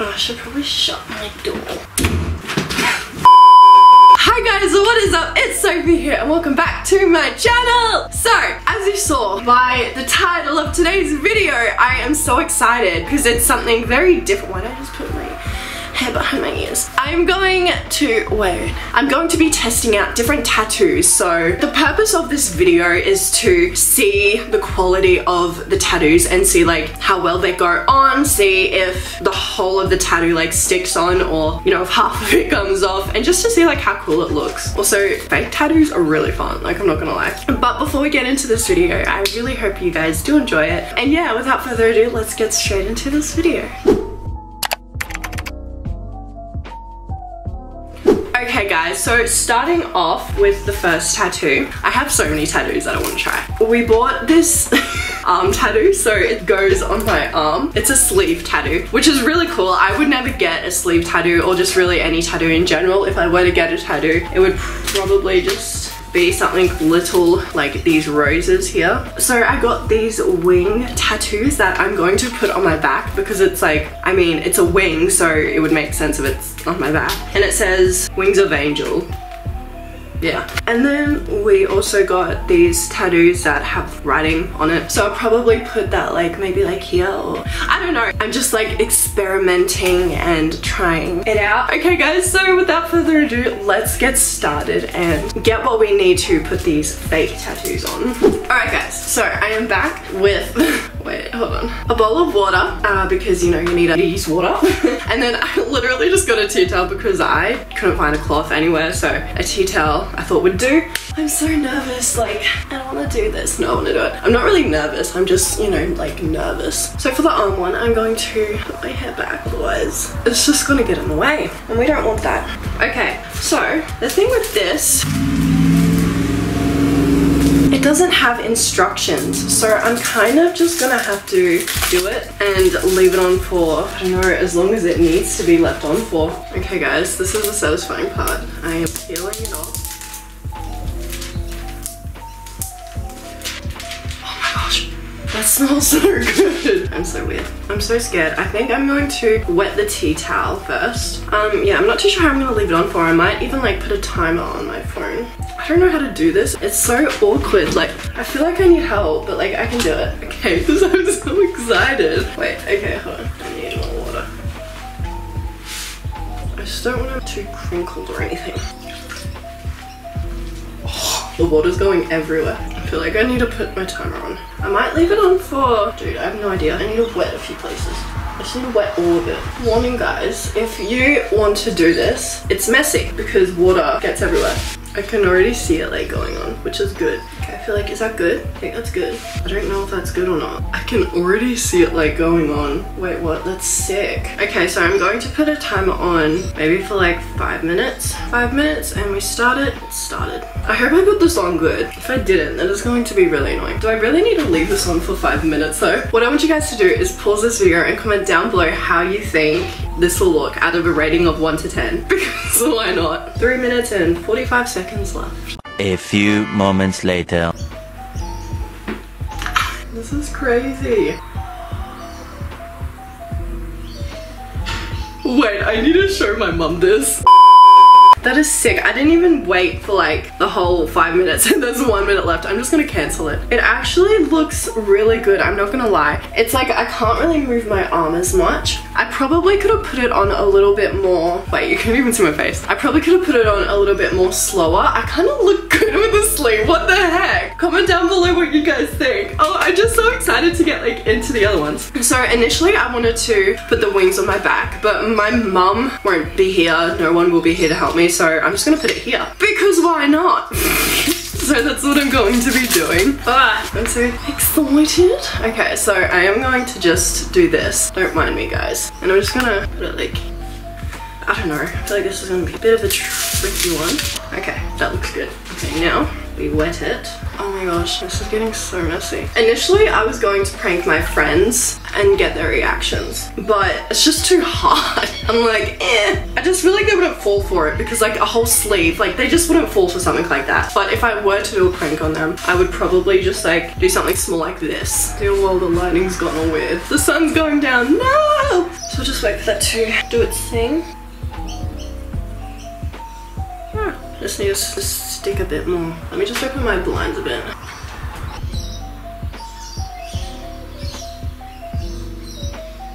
Oh, I should probably shut my door. Hi guys, what is up? It's Sophie here and welcome back to my channel! So, as you saw by the title of today's video, I am so excited because it's something very different. Why did I just put hair behind my ears. I'm going to, wait, I'm going to be testing out different tattoos. So the purpose of this video is to see the quality of the tattoos and see like how well they go on, see if the whole of the tattoo like sticks on or, you know, if half of it comes off and just to see like how cool it looks. Also, fake tattoos are really fun, like I'm not gonna lie. But before we get into this video, I really hope you guys do enjoy it. And yeah, without further ado, let's get straight into this video. So starting off with the first tattoo. I have so many tattoos that I want to try. We bought this arm tattoo, so it goes on my arm. It's a sleeve tattoo, which is really cool. I would never get a sleeve tattoo or just really any tattoo in general. If I were to get a tattoo, it would probably just be something little like these roses here. So I got these wing tattoos that I'm going to put on my back because it's like, I mean, it's a wing, so it would make sense if it's on my back. And it says Wings of Angel yeah. And then we also got these tattoos that have writing on it. So I'll probably put that like maybe like here or I don't know. I'm just like experimenting and trying it out. Okay guys, so without further ado, let's get started and get what we need to put these fake tattoos on. Alright guys, so I am back with, wait, hold on. A bowl of water, uh, because you know you need to use water. and then I literally just got a tea towel because I couldn't find a cloth anywhere. So a tea towel I thought would do. I'm so nervous, like, I don't want to do this, no, I want to do it. I'm not really nervous, I'm just, you know, like nervous. So for the arm one, I'm going to put my hair back, otherwise it's just gonna get in the way, and we don't want that. Okay, so the thing with this, doesn't have instructions, so I'm kind of just gonna have to do it and leave it on for, I don't know, as long as it needs to be left on for. Okay guys, this is the satisfying part. I am peeling it off. Oh my gosh, That smells so good. I'm so weird. I'm so scared. I think I'm going to wet the tea towel first. Um, yeah, I'm not too sure how I'm gonna leave it on for. I might even like put a timer on my phone. I don't know how to do this. It's so awkward. Like, I feel like I need help, but like I can do it. Okay, because I'm so excited. Wait, okay, hold on. I need more water. I just don't want it too crinkled or anything. Oh, the water's going everywhere. I feel like I need to put my timer on. I might leave it on for, dude, I have no idea. I need to wet a few places. I just need to wet all of it. Warning guys, if you want to do this, it's messy because water gets everywhere. I can already see it like going on, which is good. I feel like, is that good? I think that's good. I don't know if that's good or not. I can already see it like going on. Wait, what? That's sick. Okay, so I'm going to put a timer on maybe for like five minutes. Five minutes and we started. It started. I hope I put this on good. If I didn't, that is going to be really annoying. Do I really need to leave this on for five minutes though? What I want you guys to do is pause this video and comment down below how you think this will look out of a rating of 1 to 10 because why not? 3 minutes and 45 seconds left. A few moments later. This is crazy. Wait, I need to show my mom this. That is sick. I didn't even wait for like the whole five minutes and there's one minute left. I'm just gonna cancel it. It actually looks really good. I'm not gonna lie. It's like I can't really move my arm as much. I probably could have put it on a little bit more. Wait, you can't even see my face. I probably could have put it on a little bit more slower. I kind of look good with the sleeve. What the heck? Comment down below what you guys think. Oh, I'm just so excited to get like into the other ones. So initially I wanted to put the wings on my back, but my mum won't be here. No one will be here to help me so I'm just gonna put it here. Because why not? so that's what I'm going to be doing. Ah, I'm so excited. Okay, so I am going to just do this. Don't mind me, guys. And I'm just gonna put it like, I don't know. I feel like this is gonna be a bit of a tricky one. Okay, that looks good. Okay, now we wet it. Oh my gosh, this is getting so messy. Initially, I was going to prank my friends and get their reactions, but it's just too hard. I'm like, eh. Just feel like they wouldn't fall for it because like a whole sleeve, like they just wouldn't fall for something like that. But if I were to do a prank on them, I would probably just like do something small like this. Deal while the lighting's gone all weird. The sun's going down, no! So I'll just wait for that to do its thing. Ah, just need to stick a bit more. Let me just open my blinds a bit.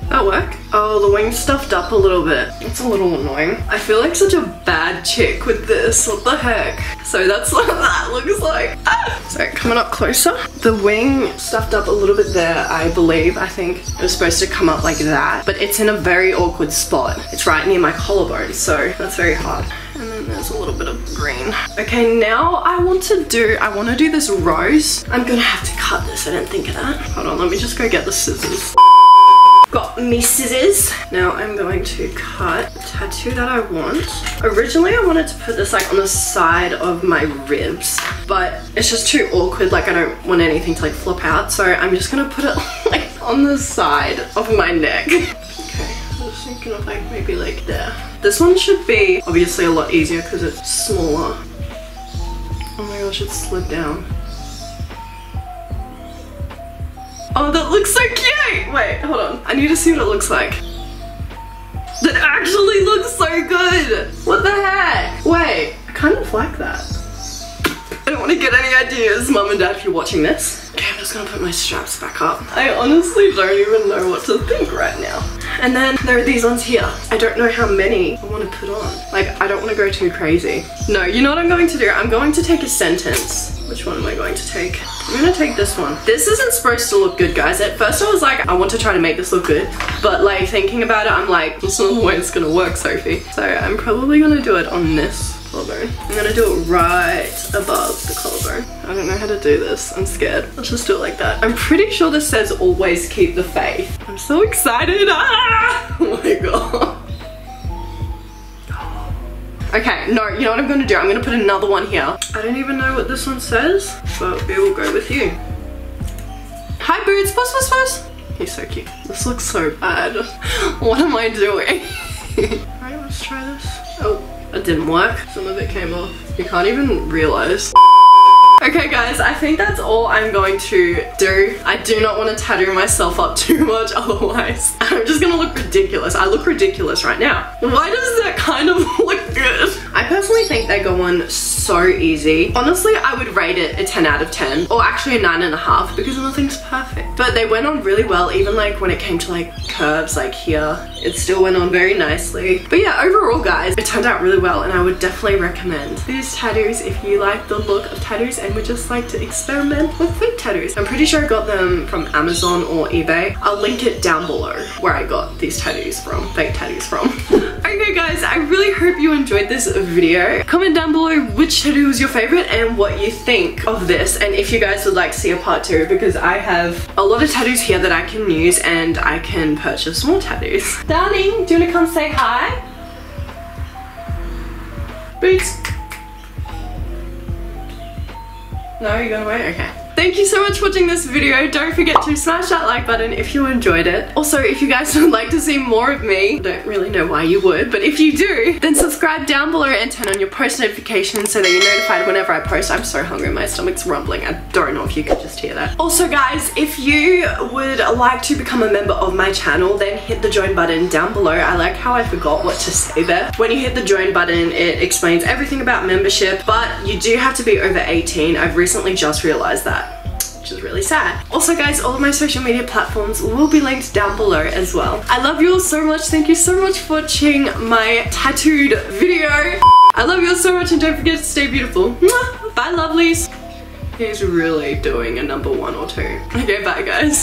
That work? Oh, the wing's stuffed up a little bit. It's a little annoying. I feel like such a bad chick with this. What the heck? So that's what that looks like. Ah! So coming up closer. The wing stuffed up a little bit there, I believe. I think it was supposed to come up like that. But it's in a very awkward spot. It's right near my collarbone, so that's very hard. And then there's a little bit of green. Okay, now I want to do, I want to do this rose. I'm gonna have to cut this, I didn't think of that. Hold on, let me just go get the scissors. Got me scissors. Now I'm going to cut the tattoo that I want. Originally I wanted to put this like on the side of my ribs, but it's just too awkward. Like I don't want anything to like flop out. So I'm just gonna put it like on the side of my neck. Okay, I was thinking of like maybe like there. This one should be obviously a lot easier because it's smaller. Oh my gosh, it slid down. Oh, that looks so cute! Wait, hold on. I need to see what it looks like. That actually looks so good! What the heck? Wait, I kind of like that. I don't want to get any ideas, mum and dad, if you're watching this. Okay, I'm just gonna put my straps back up. I honestly don't even know what to think right now. And then there are these ones here. I don't know how many I want to put on. Like, I don't want to go too crazy. No, you know what I'm going to do? I'm going to take a sentence. Which one am I going to take? I'm gonna take this one. This isn't supposed to look good, guys. At first I was like, I want to try to make this look good. But like thinking about it, I'm like, that's not the way it's gonna work, Sophie. So I'm probably gonna do it on this collarbone. I'm gonna do it right above the collarbone. I don't know how to do this. I'm scared. Let's just do it like that. I'm pretty sure this says always keep the faith. I'm so excited. Ah! Oh my god. Okay, no, you know what I'm gonna do? I'm gonna put another one here. I don't even know what this one says, but we will go with you. Hi Boots, puss puss puss. He's so cute. This looks so bad. What am I doing? Alright, let's try this. Oh, it didn't work. Some of it came off. You can't even realize. Okay guys, I think that's all I'm going to do. I do not want to tattoo myself up too much otherwise I'm just gonna look ridiculous. I look ridiculous right now. Why does that kind of look good? I personally think they go on so easy. Honestly, I would rate it a 10 out of 10 or actually a 9.5 because nothing's perfect. But they went on really well even like when it came to like curves like here. It still went on very nicely. But yeah, overall guys, it turned out really well and I would definitely recommend these tattoos if you like the look of tattoos and would just like to experiment with fake tattoos. I'm pretty sure I got them from Amazon or eBay. I'll link it down below where I got these tattoos from, fake tattoos from. okay guys, I really hope you enjoyed this video. Comment down below which tattoo was your favorite and what you think of this and if you guys would like to see a part two because I have a lot of tattoos here that I can use and I can purchase more tattoos. Darling, do you want to come say hi? Boots. No, you're going away? Okay. Thank you so much for watching this video. Don't forget to smash that like button if you enjoyed it. Also, if you guys would like to see more of me, I don't really know why you would, but if you do, then subscribe down below and turn on your post notifications so that you're notified whenever I post. I'm so hungry, my stomach's rumbling. I don't know if you could just hear that. Also guys, if you would like to become a member of my channel, then hit the join button down below. I like how I forgot what to say there. When you hit the join button, it explains everything about membership, but you do have to be over 18. I've recently just realized that really sad. Also guys, all of my social media platforms will be linked down below as well. I love you all so much. Thank you so much for watching my tattooed video. I love you all so much and don't forget to stay beautiful. Bye lovelies. He's really doing a number one or two. Okay, bye guys.